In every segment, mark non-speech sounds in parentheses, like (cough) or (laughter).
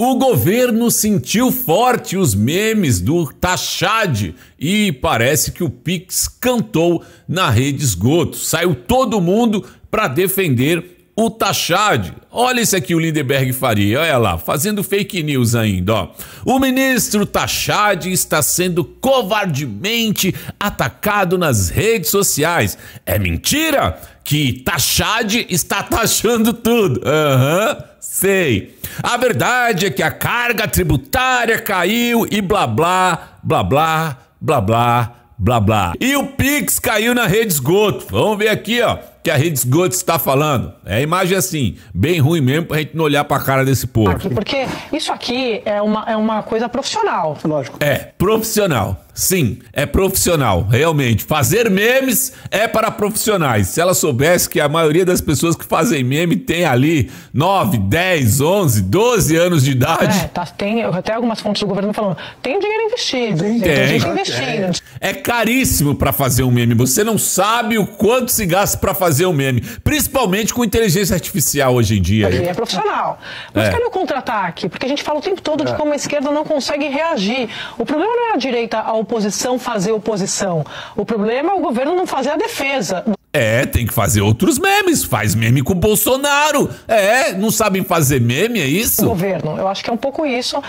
O governo sentiu forte os memes do Tachad e parece que o Pix cantou na rede esgoto. Saiu todo mundo para defender o Tachad. Olha esse aqui o Lindeberg faria, olha lá, fazendo fake news ainda, ó. O ministro Tachad está sendo covardemente atacado nas redes sociais. É mentira que Tachad está (laughs) taxando tudo. Aham, uhum, sei. A verdade é que a carga tributária caiu e blá blá, blá blá, blá blá, blá blá. E o Pix caiu na rede esgoto. Vamos ver aqui, ó que a Rede Esgoto está falando. É a imagem assim, bem ruim mesmo pra gente não olhar pra cara desse povo. Porque isso aqui é uma, é uma coisa profissional. Lógico. É, profissional. Sim, é profissional, realmente. Fazer memes é para profissionais. Se ela soubesse que a maioria das pessoas que fazem meme tem ali 9, 10, 11, 12 anos de idade. É, tá, tem até algumas fontes do governo falando, tem dinheiro investido. Tem, tem, tem gente investindo. É, caríssimo para fazer um meme. Você não sabe o quanto se gasta para fazer um meme. Principalmente com inteligência artificial hoje em dia. É profissional. Mas é. cadê o contra-ataque? Porque a gente fala o tempo todo de é. como a esquerda não consegue reagir. O problema não é a direita ao oposição fazer oposição. O problema é o governo não fazer a defesa. É, tem que fazer outros memes. Faz meme com o Bolsonaro. É, não sabem fazer meme, é isso? O governo. Eu acho que é um pouco isso.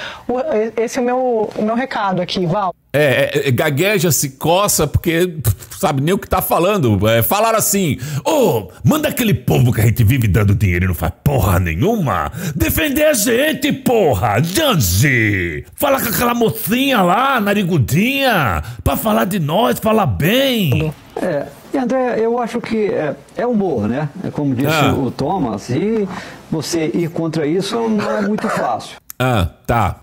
Esse é o meu, o meu recado aqui, Val. É, é, é gagueja, se coça, porque sabe nem o que tá falando. É, falaram assim: Ô, oh, manda aquele povo que a gente vive dando dinheiro e não faz porra nenhuma. Defender a gente, porra! Janzi! Fala com aquela mocinha lá, narigudinha, pra falar de nós, falar bem. É, e André, eu acho que é, é humor, né? É como disse ah. o Thomas, e você ir contra isso não é muito fácil. Ah, tá.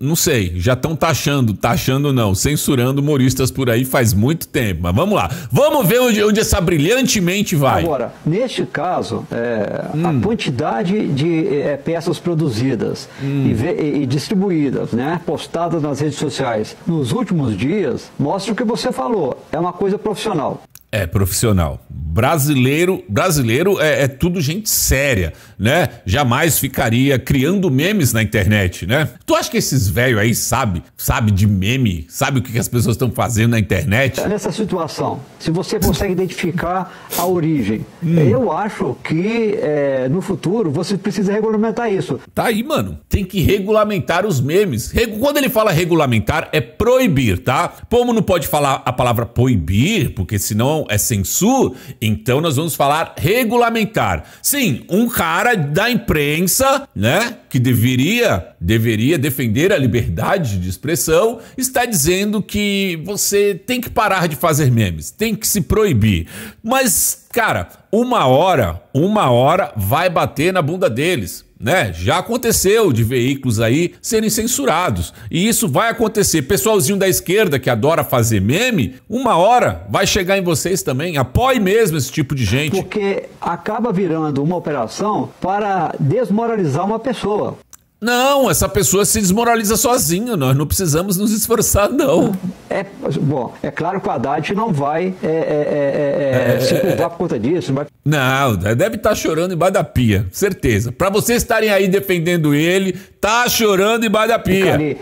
Não sei. Já estão taxando, taxando não, censurando humoristas por aí faz muito tempo. Mas vamos lá. Vamos ver onde, onde essa brilhantemente vai. Agora, neste caso, é, hum. a quantidade de é, peças produzidas hum. e, e, distribuídas, né, postadas nas redes sociais nos últimos dias, mostra o que você falou. É uma coisa profissional. É profissional. Brasileiro, brasileiro é, é, tudo gente séria, né? Jamais ficaria criando memes na internet, né? Tu acha que esses velhos aí sabe, sabe de meme, sabe o que, que as pessoas estão fazendo na internet? Nessa situação, se você consegue identificar a origem, hum. eu acho que é, no futuro você precisa regulamentar isso. Tá aí, mano. Tem que regulamentar os memes. Quando ele fala regulamentar, é proibir, tá? Como não pode falar a palavra proibir, porque senão é censura, então nós vamos falar regulamentar. Sim, um cara da imprensa, né, que deveria deveria defender a liberdade de expressão, está dizendo que você tem que parar de fazer memes, tem que se proibir. Mas, cara, uma hora, uma hora vai bater na bunda deles né? Já aconteceu de veículos aí serem censurados. E isso vai acontecer. Pessoalzinho da esquerda que adora fazer meme, uma hora vai chegar em vocês também. Apoie mesmo esse tipo de gente. Porque acaba virando uma operação para desmoralizar uma pessoa. Não, essa pessoa se desmoraliza sozinha, nós não precisamos nos esforçar, não. É, bom, é claro que o Haddad não vai é, é, é, é, é se curvar por conta disso. Não, vai... não, deve estar tá chorando embaixo da pia, certeza. Para vocês estarem aí defendendo ele, tá chorando embaixo da pia. Ali,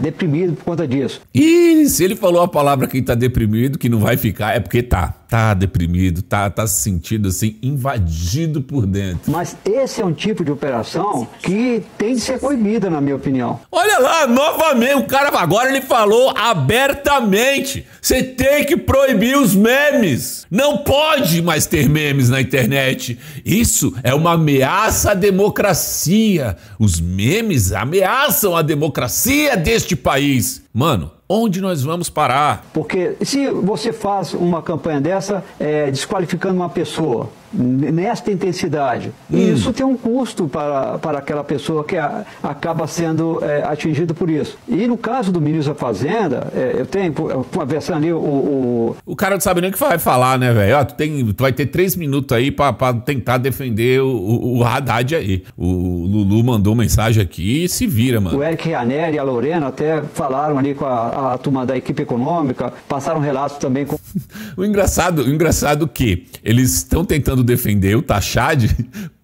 deprimido por conta disso. E se ele falou a palavra que tá deprimido, que não vai ficar, é porque tá tá deprimido, tá, tá se sentindo assim invadido por dentro. Mas esse é um tipo de operação que tem de ser proibida, na minha opinião. Olha lá, novamente, o cara agora ele falou abertamente. Você tem que proibir os memes. Não pode mais ter memes na internet. Isso é uma ameaça à democracia. Os memes ameaçam a democracia deste país. Mano, onde nós vamos parar? Porque se você faz uma campanha dessa é, desqualificando uma pessoa, nesta intensidade. Hum. E isso tem um custo para, para aquela pessoa que a, acaba sendo é, atingida por isso. E no caso do ministro da Fazenda, é, eu tenho, conversando ali, o, o... O cara não sabe nem o que vai falar, né, velho? Tu, tem, tu vai ter três minutos aí para tentar defender o, o, o, Haddad aí. O Lulu mandou mensagem aqui e se vira, mano. O Eric Rianer e a Lorena até falaram ali com a, a turma da equipe econômica, passaram relatos também com... (laughs) o engraçado, o engraçado que eles estão tentando defender o Tachad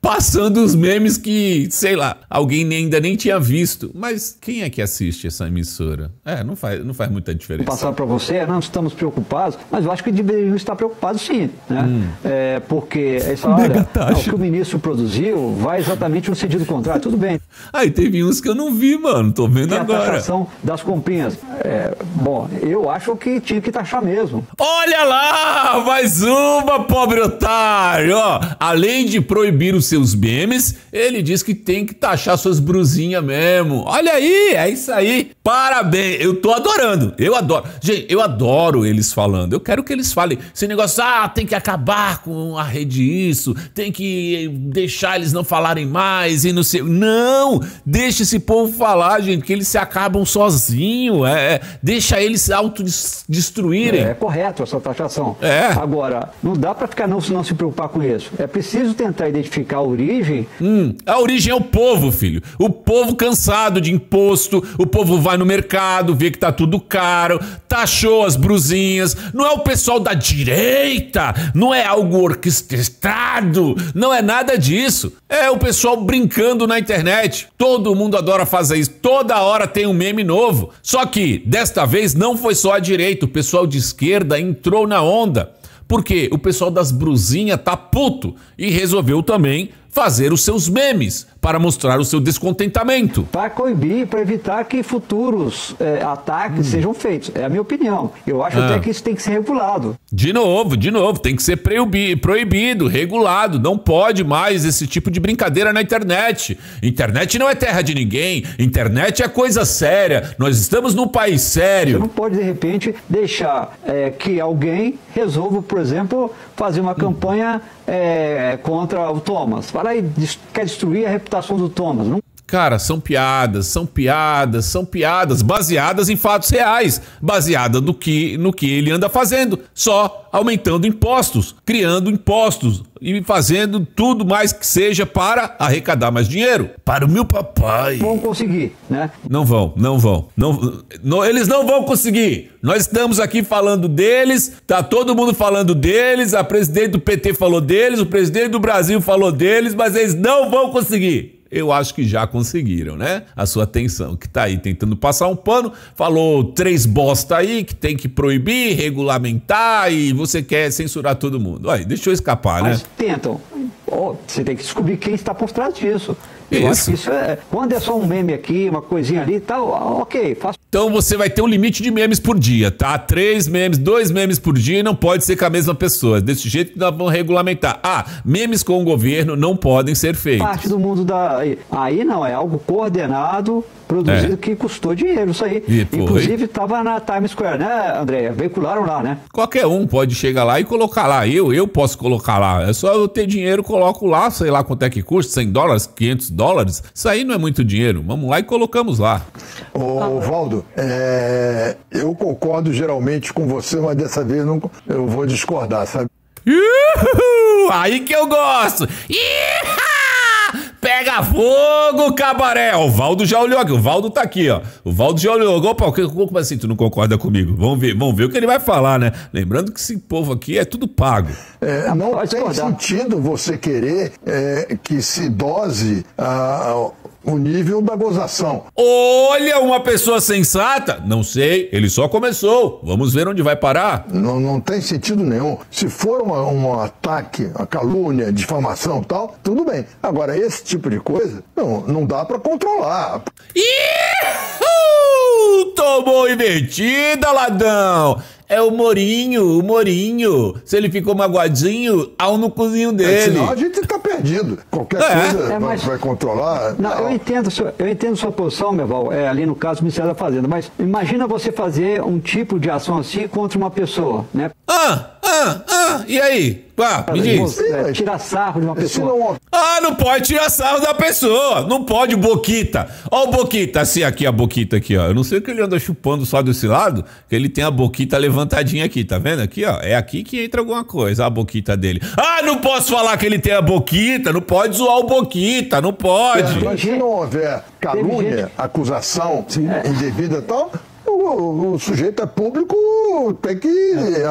passando os memes que, sei lá, alguém ainda nem tinha visto. Mas quem é que assiste essa emissora? É, não faz, não faz muita diferença. Vou passar para você, não estamos preocupados, mas eu acho que deveriam estar preocupados sim, né? Hum. É, porque essa olha, não, o que o ministro produziu vai exatamente no sentido contrário, tudo bem. Aí teve uns que eu não vi, mano, tô vendo agora. A taxação das comprinhas. É, bom, eu acho que tinha que taxar mesmo. Olha lá, mais uma, pobre otário, ó. Além de proibir os seus memes, ele diz que tem que taxar suas brusinhas mesmo. Olha aí, é isso aí. Parabéns, eu tô adorando. Eu adoro. Gente, eu adoro eles falando. Eu quero que eles falem. Esse negócio, ah, tem que acabar com a rede isso, tem que deixar eles não falarem mais e não sei. Não! Deixa esse povo falar, gente, que eles se acabam sozinho. É, é deixa eles se autodestruírem. É, é correto essa taxação. É. Agora, não dá para ficar não, não se preocupar com isso. É preciso tentar identificar a origem. Hum, a origem é o povo, filho. O povo cansado de imposto, o povo vai no mercado, vê que tá tudo caro, taxou as brusinhas. Não é o pessoal da direita, não é algo orquestrado, não é nada disso. É o pessoal brincando na internet. Todo mundo adora fazer isso. Toda hora tem um meme novo. Só que desta vez não foi só a direita, o pessoal de esquerda entrou na onda. Porque o pessoal das brusinhas tá puto e resolveu também fazer os seus memes para mostrar o seu descontentamento. Para coibir, para evitar que futuros é, ataques hum. sejam feitos. É a minha opinião. Eu acho ah. até que isso tem que ser regulado. De novo, de novo, tem que ser proibido, regulado. Não pode mais esse tipo de brincadeira na internet. Internet não é terra de ninguém. Internet é coisa séria. Nós estamos num país sério. Você não pode, de repente, deixar é, que alguém resolva, por exemplo, fazer uma hum. campanha é, contra o Thomas. Vai lá e quer destruir a reputação do Thomas. Não Cara, são piadas, são piadas, são piadas baseadas em fatos reais, baseada no que, no que ele anda fazendo, só aumentando impostos, criando impostos e fazendo tudo mais que seja para arrecadar mais dinheiro. Para o meu papai. Vão conseguir, né? Não vão, não vão. Não, não, eles não vão conseguir. Nós estamos aqui falando deles, tá todo mundo falando deles, a presidente do PT falou deles, o presidente do Brasil falou deles, mas eles não vão conseguir eu acho que já conseguiram, né? A sua atenção, que tá aí tentando passar um pano, falou três bosta aí que tem que proibir, regulamentar e você quer censurar todo mundo. Olha, deixa eu escapar, né? tentam. Oh, você tem que descobrir quem está por trás disso. Eu isso. isso é. Quando é só um meme aqui, uma coisinha ali e tal, ok, faço. Então você vai ter um limite de memes por dia, tá? Três memes, dois memes por dia e não pode ser com a mesma pessoa. Desse jeito que nós vamos regulamentar. Ah, memes com o governo não podem ser feitos. Parte do mundo da. Aí não, é algo coordenado produzido é. que custou dinheiro isso aí. E Inclusive estava na Times Square, né, André? Veicularam lá, né? Qualquer um pode chegar lá e colocar lá. Eu, eu posso colocar lá. É só eu ter dinheiro, coloco lá, sei lá quanto é que custa, 100 dólares, 500 dólares. Isso aí não é muito dinheiro. Vamos lá e colocamos lá. Ô, Valdo, é... eu concordo geralmente com você, mas dessa vez não... eu vou discordar, sabe? Uhul! Aí que eu gosto! Iha! Pega fogo, cabaré! O Valdo já olhou aqui. O Valdo tá aqui, ó. O Valdo já olhou. Opa, como assim tu não concorda comigo? Vamos ver, vamos ver o que ele vai falar, né? Lembrando que esse povo aqui é tudo pago. É, não tem sentido você querer é, que se dose a, o nível da gozação. Olha, uma pessoa sensata? Não sei, ele só começou. Vamos ver onde vai parar. Não, não tem sentido nenhum. Se for uma, um ataque, uma calúnia, difamação tal, tudo bem. Agora, esse tipo de coisa, não, não dá para controlar. Ih! Tomou invertida, ladão! É o Morinho, o Morinho. Se ele ficou magoadinho, há um no cozinho dele. É, senão a gente tá perdido. Qualquer é. coisa é, mas... vai, controlar. Não, eu entendo, eu entendo sua posição, Merval, é, ali no caso do Ministério da Fazenda, mas imagina você fazer um tipo de ação assim contra uma pessoa, né? Ah, ah, ah, e aí? Ah, me diz. É, tirar sarro de uma pessoa. Ah, não pode tirar sarro da pessoa. Não pode, Boquita. Ó o Boquita, assim, aqui a Boquita aqui, ó. Eu não sei o que ele anda chupando só desse lado, que ele tem a Boquita levantadinha aqui, tá vendo? Aqui, ó. É aqui que entra alguma coisa, a Boquita dele. Ah, não posso falar que ele tem a Boquita, não pode zoar o Boquita, não pode. Mas se não houver calúnia, acusação indevida e tal, o, o sujeito é público, tem que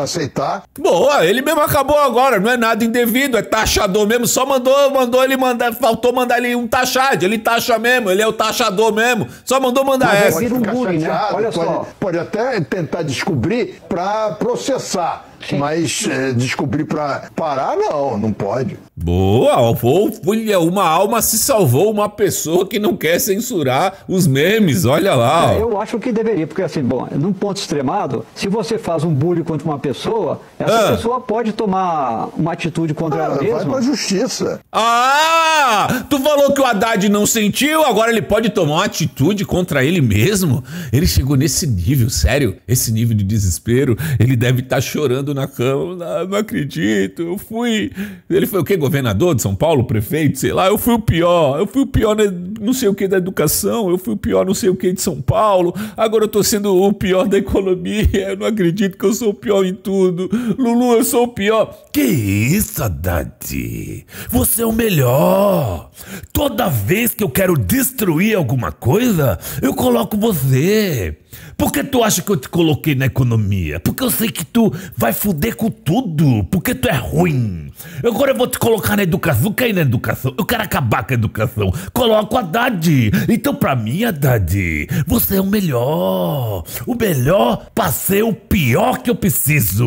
aceitar. Boa, ele mesmo acabou agora, não é nada indevido, é taxador mesmo, só mandou, mandou ele mandar, faltou mandar ele um taxade, ele taxa mesmo, ele é o taxador mesmo, só mandou mandar Mas essa. pode Vira um bullying, né? Olha pode, só. pode até tentar descobrir para processar. Mas é, descobrir para parar, não, não pode. Boa, foi, foi uma alma se salvou, uma pessoa que não quer censurar os memes, olha lá. É, ó. eu acho que deveria, porque assim, bom, num ponto extremado, se você faz um bullying contra uma pessoa, essa Ah. pessoa pode tomar uma atitude contra Ah, ela vai mesma. pra justiça. Ah! Tu falou que o Haddad não sentiu, agora ele pode tomar uma atitude contra ele mesmo? Ele chegou nesse nível, sério, esse nível de desespero. Ele deve estar chorando na cama. Ah, não acredito, eu fui. Ele foi o quê? Governador de São Paulo? Prefeito? Sei lá, eu fui o pior. Eu fui o pior, não sei o que da educação. Eu fui o pior, não sei o que de São Paulo. Agora eu tô sendo o pior da economia. Eu não acredito que eu sou o pior em tudo. Lulu, eu sou o pior. Que isso, Haddad? Você é o melhor. Toda vez que eu quero destruir alguma coisa, eu coloco você. Por que tu acha que eu te coloquei na economia? Porque eu sei que tu vai fuder com tudo. Porque tu é ruim. Agora eu vou te colocar na educação. Quer ir na educação? Eu quero acabar com a educação. Coloco a Haddad. Então, pra mim, Haddad, você é o melhor. O melhor pra ser o pior que eu preciso.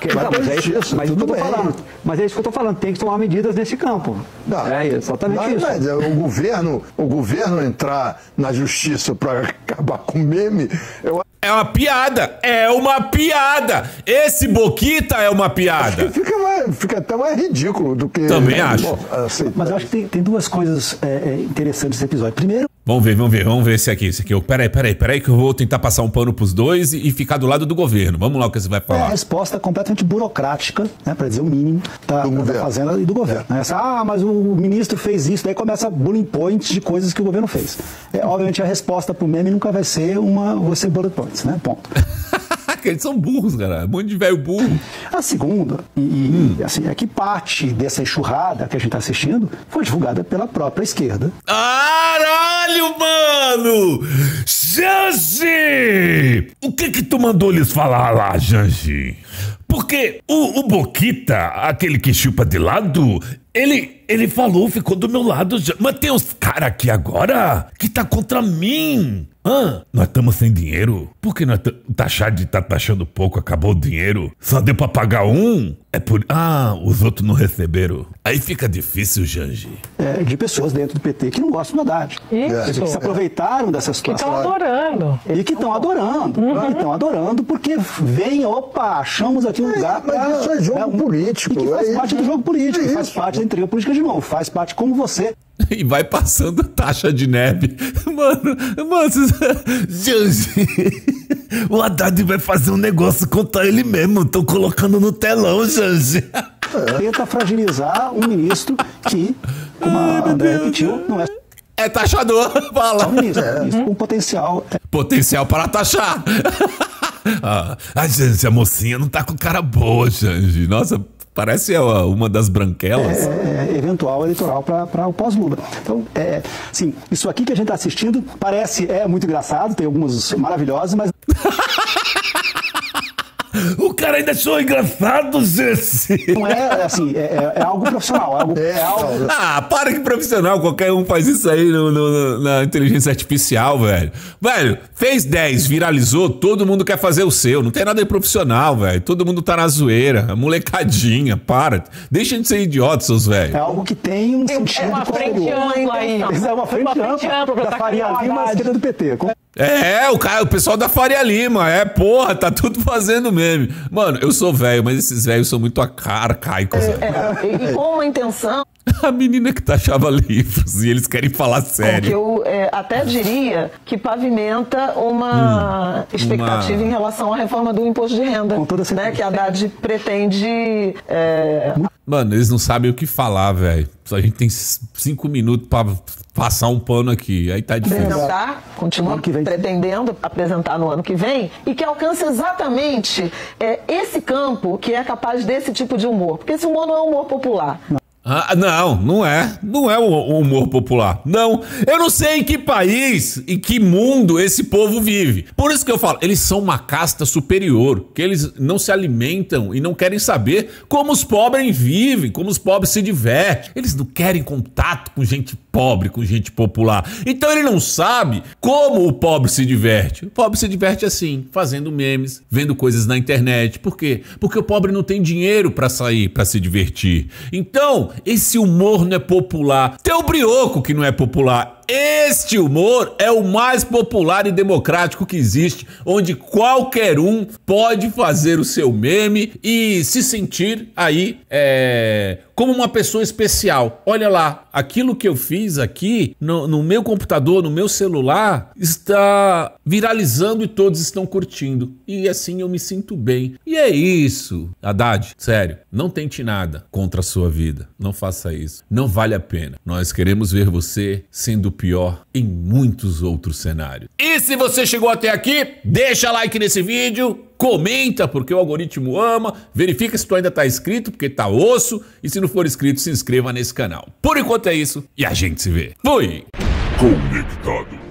Que- não, mas, é isso, mas, que tudo bem. falando. mas é isso que eu tô falando, tem que tomar medidas nesse campo. Não, é exatamente mas, isso. mas, é, o governo, o governo entrar na justiça para acabar com meme, eu É uma piada. É uma piada. Esse Boquita é uma piada. fica, mais- fica até mais ridículo do que. Também acho. Bom, assim, Mas eu acho que tem, tem duas coisas é, é, interessantes nesse episódio. Primeiro, Vamos ver, vamos ver, vamos ver esse aqui, esse aqui. Eu- Peraí, peraí, peraí, que eu vou tentar passar um pano pros dois e, e ficar do lado do governo. Vamos lá o que você vai é a falar. resposta completamente burocrática, né, para dizer o mínimo, da, Do da governo. Fazenda e do governo. né? Essa, ah, mas o ministro fez isso, daí começa bullet points de coisas que o governo fez. É, obviamente a resposta pro meme nunca vai ser uma, vai ser bullet né? Ponto. (laughs) Eles são burros, cara. Um monte de velho burro. A segunda, e, e, assim, é que parte dessa enxurrada que a gente está assistindo foi divulgada pela própria esquerda. Caralho, mano! Janji! O que que tu mandou eles falar lá, Janji? Porque o, o Boquita, aquele que chupa de lado, ele, ele falou, ficou do meu lado. Mas tem uns caras aqui agora que tá contra mim. Hã? Nós estamos sem dinheiro? Por que nós t- taxar de tá taxando pouco, acabou o dinheiro? Só deu pra pagar um? É por... Ah, os outros não receberam. Aí fica difícil, Janji. é, de pessoas dentro do PT que não gostam do Haddad. Isso. Que se aproveitaram dessa Que estão situação. adorando. E que estão adorando. Uhum. Estão adorando porque vem, opa, achamos aqui um lugar mas pra- isso é jogo um- político, E que faz é parte isso. do jogo político, É faz parte da intriga política de novo, faz parte como você. (laughs) E vai passando a taxa de neve. Mano, mano, vocês- o Haddad vai fazer um negócio contra ele mesmo. Tô colocando no telão, Janji. Tenta fragilizar um ministro que, como a André repetiu, não é É taxador, fala. é um potencial é, Potencial para taxar. (laughs) ah, a Janji, a mocinha não tá com cara boa, Janji. Nossa, parece a- uma das branquelas. é, eventual eleitoral para o pós-Lula. Então, é, sim, isso aqui que a gente está assistindo parece é muito engraçado, tem algumas maravilhosas, mas (laughs) O cara ainda achou engraçado, Janji. não é assim, é, é- é algo profissional, é algo, é algo Ah, para que profissional, qualquer um faz isso aí no- no- na inteligência artificial, velho. Velho, fez 10, viralizou, todo mundo quer fazer o seu. Não tem nada de profissional, velho. Todo mundo tá na zoeira. Molecadinha, para. Deixem de ser idiotas, seus É velhos. algo que tem um sentido É uma frente ampla aí. É uma frente ampla pra da Faria Lima esquerda do PT. É, o cara, o pessoal da Faria Lima, é, porra, tá tudo fazendo meme. Mano, eu sou velho, mas esses velhos são muito arcaicos. velho. É, e, com uma intenção A menina que taxava livros e eles querem falar que sério. eu é, até diria que pavimenta uma expectativa uma- em relação à reforma do imposto de renda, Com toda né, que a Haddad pretende é, Mano, eles não sabem o que falar, velho. Só a gente tem cinco minutos pra passar um pano aqui. Aí tá difícil. apresentar, continua Ano que vem. pretendendo apresentar no ano que vem, e que alcance exatamente é, esse campo que é capaz desse tipo de humor. Porque esse humor não é humor popular. Ah, não, não é. Não é o humor popular. Não. Eu não sei em que país, em que mundo esse povo vive. Por isso que eu falo, eles são uma casta superior, que eles não se alimentam e não querem saber como os pobres vivem, como os pobres se divertem. Eles não querem contato com gente pobre, com gente popular. Então ele não sabe como o pobre se diverte. O pobre se diverte assim, fazendo memes, vendo coisas na internet. Por quê? Porque o pobre não tem dinheiro para sair, para se divertir. Então, esse humor não é popular. Tem o brioco que não é popular. Este humor é o mais popular e democrático que existe, onde qualquer um pode fazer o seu meme e se sentir aí é, como uma pessoa especial. Olha lá, aquilo que eu fiz aqui no, no meu computador, no meu celular, está viralizando e todos estão curtindo. E assim eu me sinto bem. E é isso. Haddad, sério, não tente nada contra a sua vida. Não faça isso. Não vale a pena. Nós queremos ver você sendo pior em muitos outros cenários. E se você chegou até aqui, deixa like nesse vídeo, comenta porque o algoritmo ama, verifica se tu ainda tá inscrito porque tá osso e se não for inscrito, se inscreva nesse canal. Por enquanto é isso e a gente se vê. Fui! Conectados.